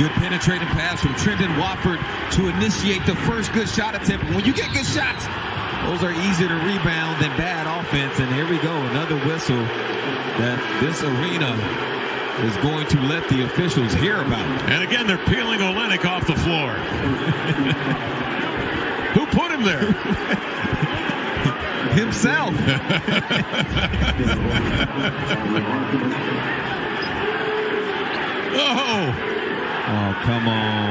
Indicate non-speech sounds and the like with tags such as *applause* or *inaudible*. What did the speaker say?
Good penetrating pass from Trendon Watford to initiate the first good shot attempt. When you get good shots, those are easier to rebound than bad offense. And here we go, another whistle that this arena is going to let the officials hear about. And again, they're peeling Olynyk off the floor. *laughs* Who put him there? Himself. *laughs* *laughs* oh. Oh, come on,